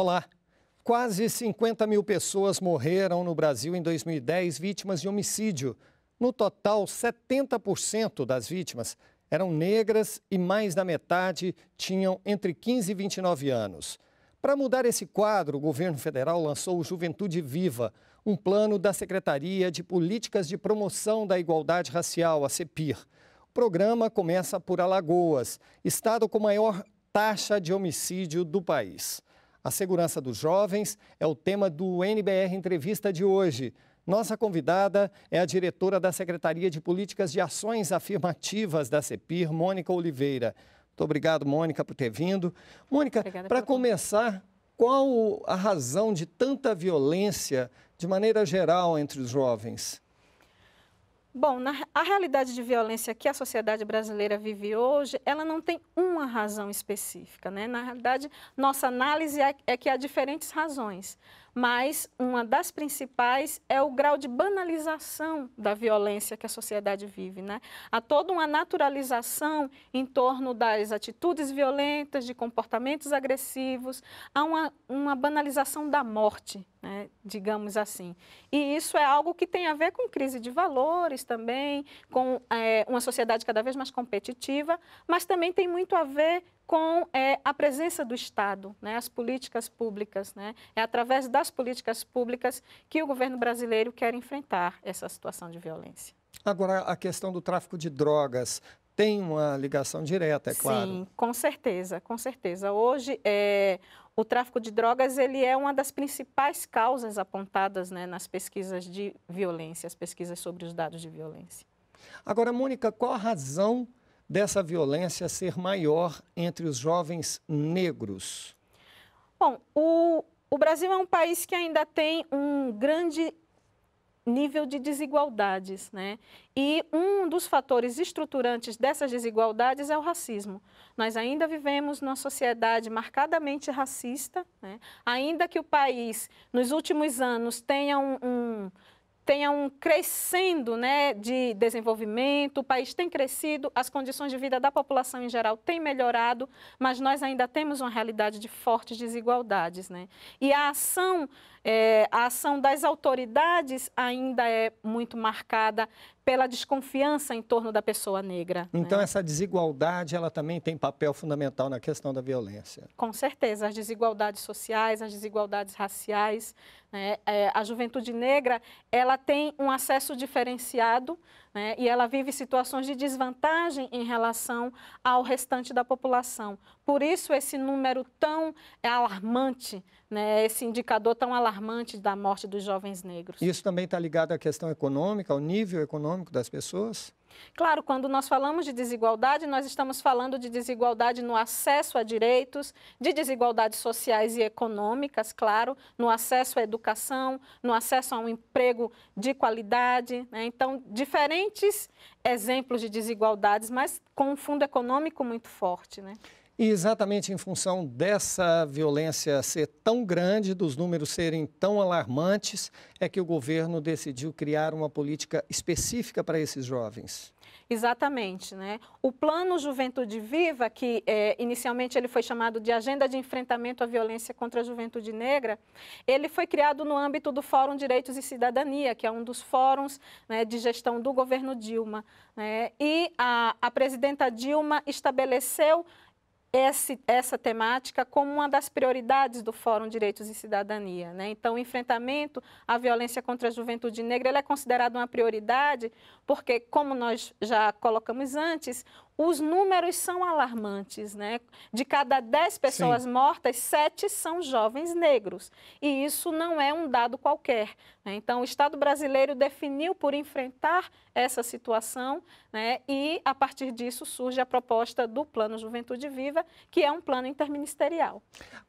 Olá! Quase 50 mil pessoas morreram no Brasil em 2010 vítimas de homicídio. No total, 70% das vítimas eram negras e mais da metade tinham entre 15 e 29 anos. Para mudar esse quadro, o governo federal lançou o Juventude Viva, um plano da Secretaria de Políticas de Promoção da Igualdade Racial, a CEPIR. O programa começa por Alagoas, estado com maior taxa de homicídio do país. A segurança dos jovens é o tema do NBR Entrevista de hoje. Nossa convidada é a diretora da Secretaria de Políticas de Ações Afirmativas da CEPIR, Mônica Oliveira. Muito obrigado, Mônica, por ter vindo. Mônica, para começar, qual a razão de tanta violência de maneira geral entre os jovens? Bom, na, a realidade de violência que a sociedade brasileira vive hoje, ela não tem uma razão específica, né? Na realidade, nossa análise é, é que há diferentes razões mas uma das principais é o grau de banalização da violência que a sociedade vive. Né? Há toda uma naturalização em torno das atitudes violentas, de comportamentos agressivos, há uma, uma banalização da morte, né? digamos assim. E isso é algo que tem a ver com crise de valores também, com é, uma sociedade cada vez mais competitiva, mas também tem muito a ver com é, a presença do Estado, né, as políticas públicas. Né? É através das políticas públicas que o governo brasileiro quer enfrentar essa situação de violência. Agora, a questão do tráfico de drogas tem uma ligação direta, é claro. Sim, com certeza, com certeza. Hoje, é, o tráfico de drogas ele é uma das principais causas apontadas né, nas pesquisas de violência, as pesquisas sobre os dados de violência. Agora, Mônica, qual a razão dessa violência ser maior entre os jovens negros? Bom, o, o Brasil é um país que ainda tem um grande nível de desigualdades, né? E um dos fatores estruturantes dessas desigualdades é o racismo. Nós ainda vivemos numa sociedade marcadamente racista, né? ainda que o país, nos últimos anos, tenha um, um tenha um crescendo né, de desenvolvimento, o país tem crescido, as condições de vida da população em geral têm melhorado, mas nós ainda temos uma realidade de fortes desigualdades. Né? E a ação, é, a ação das autoridades ainda é muito marcada pela desconfiança em torno da pessoa negra. Então, né? essa desigualdade, ela também tem papel fundamental na questão da violência. Com certeza, as desigualdades sociais, as desigualdades raciais. Né? É, a juventude negra, ela tem um acesso diferenciado né? e ela vive situações de desvantagem em relação ao restante da população. Por isso, esse número tão alarmante, né? esse indicador tão alarmante da morte dos jovens negros. Isso também está ligado à questão econômica, ao nível econômico das pessoas? Claro, quando nós falamos de desigualdade, nós estamos falando de desigualdade no acesso a direitos, de desigualdades sociais e econômicas, claro, no acesso à educação, no acesso a um emprego de qualidade. Né? Então, diferentes exemplos de desigualdades, mas com um fundo econômico muito forte. Né? E exatamente em função dessa violência ser tão grande, dos números serem tão alarmantes, é que o governo decidiu criar uma política específica para esses jovens. Exatamente. Né? O Plano Juventude Viva, que é, inicialmente ele foi chamado de Agenda de Enfrentamento à Violência contra a Juventude Negra, ele foi criado no âmbito do Fórum Direitos e Cidadania, que é um dos fóruns né, de gestão do governo Dilma. Né? E a, a presidenta Dilma estabeleceu esse, essa temática como uma das prioridades do Fórum Direitos e Cidadania. Né? Então, o enfrentamento à violência contra a juventude negra é considerado uma prioridade porque, como nós já colocamos antes, os números são alarmantes, né? De cada 10 pessoas Sim. mortas, 7 são jovens negros. E isso não é um dado qualquer. Né? Então, o Estado brasileiro definiu por enfrentar essa situação, né? E a partir disso surge a proposta do Plano Juventude Viva, que é um plano interministerial.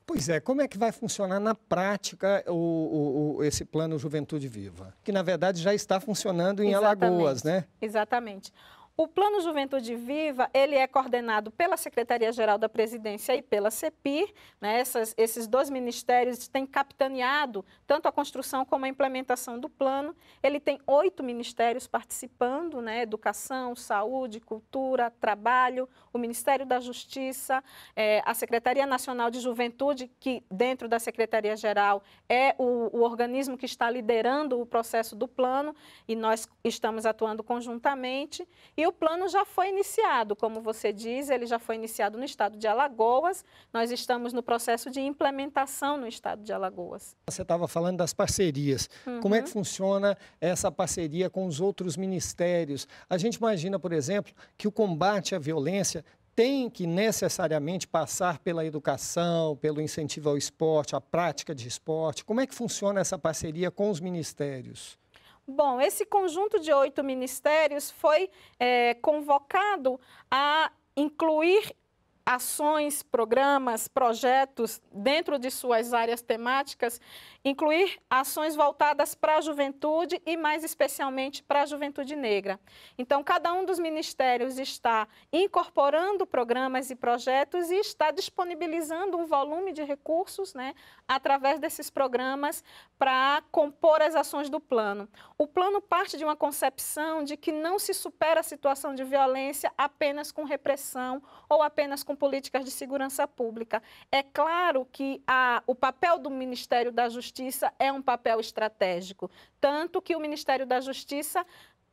Pois é, como é que vai funcionar na prática o, o, esse Plano Juventude Viva? Que, na verdade, já está funcionando em Exatamente. Alagoas, né? Exatamente. O Plano Juventude Viva, ele é coordenado pela Secretaria-Geral da Presidência e pela CEPIR. Né? Essas, esses dois ministérios têm capitaneado tanto a construção como a implementação do plano. Ele tem oito ministérios participando, né? Educação, Saúde, Cultura, Trabalho, o Ministério da Justiça, é, a Secretaria Nacional de Juventude, que dentro da Secretaria-Geral é o, o organismo que está liderando o processo do plano, e nós estamos atuando conjuntamente. E o plano já foi iniciado, como você diz, ele já foi iniciado no estado de Alagoas. Nós estamos no processo de implementação no estado de Alagoas. Você estava falando das parcerias. Uhum. Como é que uhum. funciona essa parceria com os outros ministérios? A gente imagina, por exemplo, que o combate à violência tem que necessariamente passar pela educação, pelo incentivo ao esporte, à prática de esporte. Como é que funciona essa parceria com os ministérios? Bom, esse conjunto de oito ministérios foi é, convocado a incluir ações, programas, projetos dentro de suas áreas temáticas, incluir ações voltadas para a juventude e mais especialmente para a juventude negra. Então, cada um dos ministérios está incorporando programas e projetos e está disponibilizando um volume de recursos, né, através desses programas para compor as ações do plano. O plano parte de uma concepção de que não se supera a situação de violência apenas com repressão ou apenas com políticas de segurança pública. É claro que a, o papel do Ministério da Justiça é um papel estratégico, tanto que o Ministério da Justiça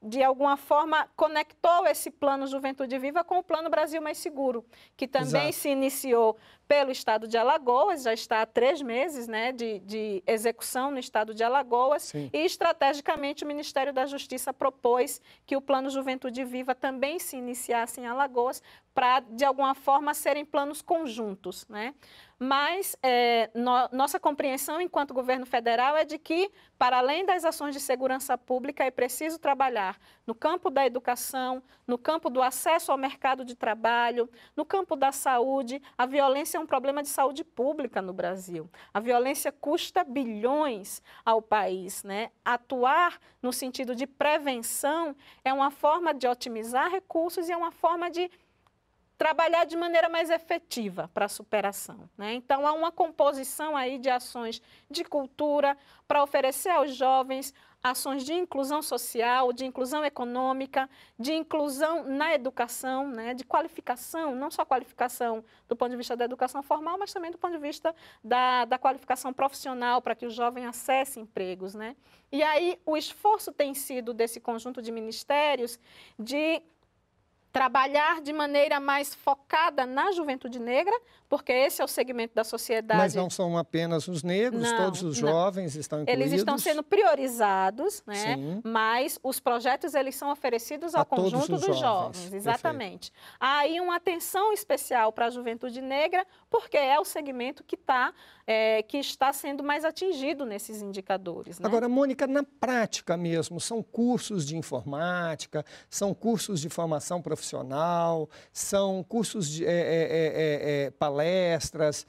de alguma forma, conectou esse plano Juventude Viva com o plano Brasil Mais Seguro, que também Exato. se iniciou pelo estado de Alagoas, já está há três meses né, de, de execução no estado de Alagoas, Sim. e estrategicamente o Ministério da Justiça propôs que o plano Juventude Viva também se iniciasse em Alagoas, para, de alguma forma, serem planos conjuntos. Né? mas é, no, nossa compreensão enquanto governo federal é de que, para além das ações de segurança pública, é preciso trabalhar no campo da educação, no campo do acesso ao mercado de trabalho, no campo da saúde. A violência é um problema de saúde pública no Brasil. A violência custa bilhões ao país. Né? Atuar no sentido de prevenção é uma forma de otimizar recursos e é uma forma de trabalhar de maneira mais efetiva para a superação. Né? Então, há uma composição aí de ações de cultura para oferecer aos jovens ações de inclusão social, de inclusão econômica, de inclusão na educação, né? de qualificação, não só qualificação do ponto de vista da educação formal, mas também do ponto de vista da, da qualificação profissional, para que o jovem acesse empregos. Né? E aí, o esforço tem sido desse conjunto de ministérios de trabalhar de maneira mais focada na juventude negra, porque esse é o segmento da sociedade. Mas não são apenas os negros, não, todos os não. jovens estão incluídos? Eles estão sendo priorizados, né? Sim. mas os projetos eles são oferecidos ao A conjunto dos jovens, jovens exatamente. Perfeito. Há aí uma atenção especial para a juventude negra, porque é o segmento que, tá, é, que está sendo mais atingido nesses indicadores. Né? Agora, Mônica, na prática mesmo, são cursos de informática, são cursos de formação profissional, são cursos de é, é, é, palestras,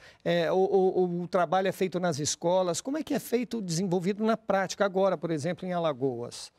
o, o, o, trabalho é feito nas escolas. Como é que é feito, desenvolvido na prática agora, por exemplo, em Alagoas?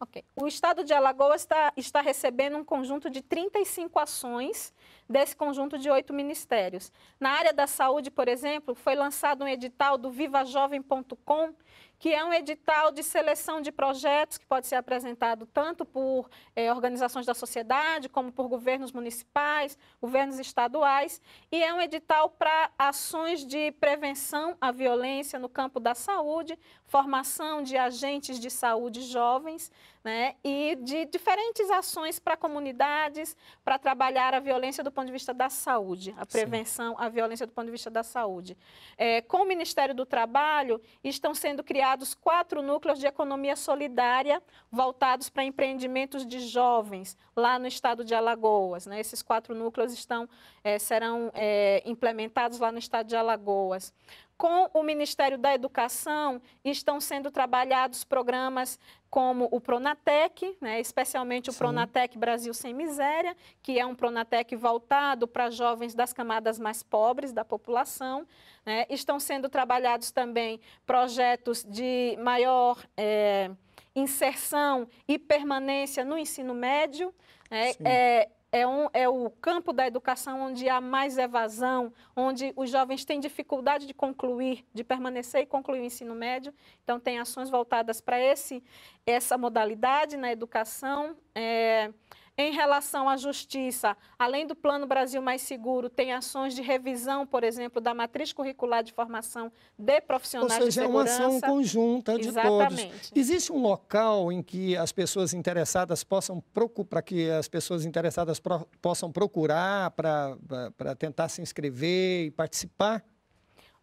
Ok. O estado de Alagoas está, está recebendo um conjunto de 35 ações desse conjunto de oito ministérios. Na área da saúde, por exemplo, foi lançado um edital do vivajovem.com, que é um edital de seleção de projetos que pode ser apresentado tanto por eh, organizações da sociedade, como por governos municipais, governos estaduais, e é um edital para ações de prevenção à violência no campo da saúde, formação de agentes de saúde jovens, né, e de diferentes ações para comunidades, para trabalhar a violência do ponto de vista da saúde, a prevenção à violência do ponto de vista da saúde. É, com o Ministério do Trabalho, estão sendo criados quatro núcleos de economia solidária voltados para empreendimentos de jovens, lá no estado de Alagoas. Né? Esses quatro núcleos estão, é, serão é, implementados lá no estado de Alagoas com o Ministério da Educação estão sendo trabalhados programas como o Pronatec, né, especialmente o Sim. Pronatec Brasil Sem Miséria, que é um Pronatec voltado para jovens das camadas mais pobres da população. Né. Estão sendo trabalhados também projetos de maior é, inserção e permanência no ensino médio. É, é, um, é o campo da educação onde há mais evasão, onde os jovens têm dificuldade de concluir, de permanecer e concluir o ensino médio. Então, tem ações voltadas para essa modalidade na educação. É, em relação à justiça, além do Plano Brasil Mais Seguro, tem ações de revisão, por exemplo, da matriz curricular de formação de profissionais Ou seja, de segurança. é uma ação conjunta de Exatamente. todos. Existe um local em que as pessoas interessadas possam para que as pessoas interessadas pro, possam procurar para tentar se inscrever e participar?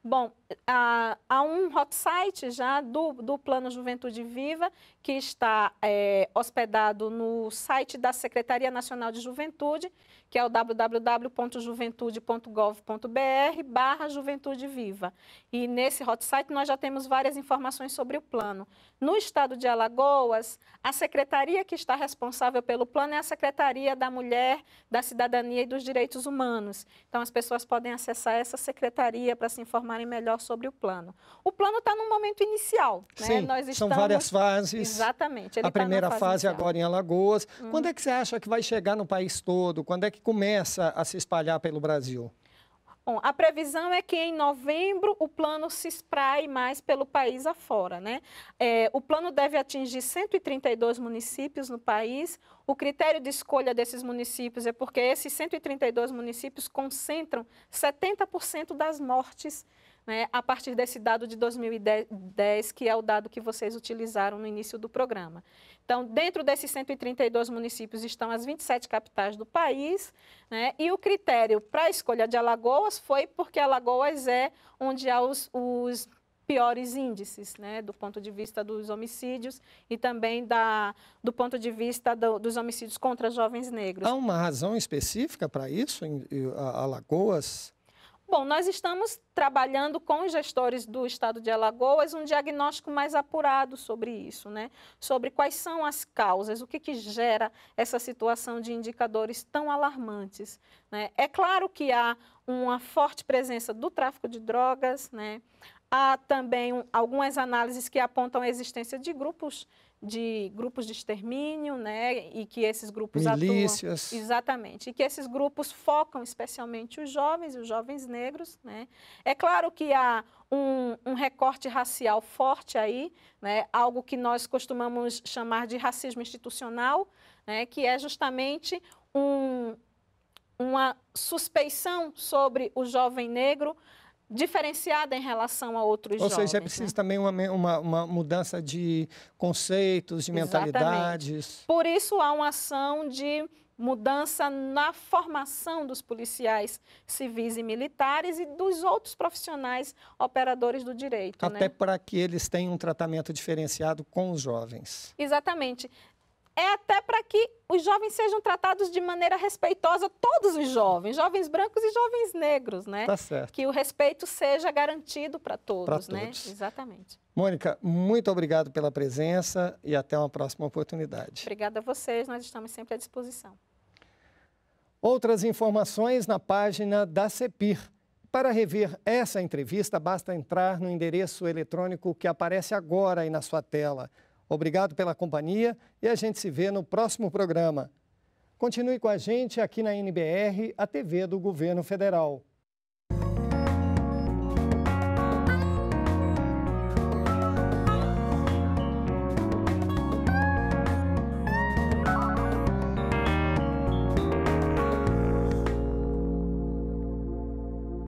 Bom, há, há, um hot site já do, do Plano Juventude Viva, que está é, hospedado no site da Secretaria Nacional de Juventude, que é o www.juventude.gov.br barra Juventude Viva. E nesse hot site nós já temos várias informações sobre o plano. No estado de Alagoas, a secretaria que está responsável pelo plano é a Secretaria da Mulher, da Cidadania e dos Direitos Humanos. Então as pessoas podem acessar essa secretaria para se melhor sobre o plano. O plano está no momento inicial. Né? Sim, nós estamos... são várias fases. Exatamente. a tá primeira fase, fase agora em Alagoas. Hum. Quando é que você acha que vai chegar no país todo? Quando é que começa a se espalhar pelo Brasil? Bom, a previsão é que em novembro o plano se espraie mais pelo país afora. Né? É, o plano deve atingir 132 municípios no país. O critério de escolha desses municípios é porque esses 132 municípios concentram 70% das mortes né, a partir desse dado de 2010, que é o dado que vocês utilizaram no início do programa. Então, dentro desses 132 municípios estão as 27 capitais do país, né, e o critério para a escolha de Alagoas foi porque Alagoas é onde há os, os piores índices, né, do ponto de vista dos homicídios e também da, do ponto de vista do, dos homicídios contra jovens negros. Há uma razão específica para isso em Alagoas? Bom, nós estamos trabalhando com os gestores do estado de Alagoas um diagnóstico mais apurado sobre isso, né? Sobre quais são as causas, o que, que gera essa situação de indicadores tão alarmantes. Né? É claro que há uma forte presença do tráfico de drogas, né? Há também um, algumas análises que apontam a existência de grupos de grupos de extermínio, né, e que esses grupos Milícias. atuam exatamente, e que esses grupos focam especialmente os jovens e os jovens negros, né. É claro que há um, um, recorte racial forte aí, né, algo que nós costumamos chamar de racismo institucional, né, que é justamente um, uma suspeição sobre o jovem negro diferenciada em relação a outros Ou jovens. Ou seja, é preciso né? também uma, uma, uma, mudança de conceitos, de mentalidades. Exatamente. Por isso há uma ação de mudança na formação dos policiais civis e militares e dos outros profissionais operadores do direito. Até né? para que eles tenham um tratamento diferenciado com os jovens. Exatamente é até para que os jovens sejam tratados de maneira respeitosa, todos os jovens, jovens brancos e jovens negros, né? Tá certo. Que o respeito seja garantido para todos, pra né? Todos. Exatamente. Mônica, muito obrigado pela presença e até uma próxima oportunidade. Obrigada a vocês, nós estamos sempre à disposição. Outras informações na página da CEPIR. Para rever essa entrevista, basta entrar no endereço eletrônico que aparece agora aí na sua tela Obrigado pela companhia e a gente se vê no próximo programa. Continue com a gente aqui na NBR, a TV do Governo Federal.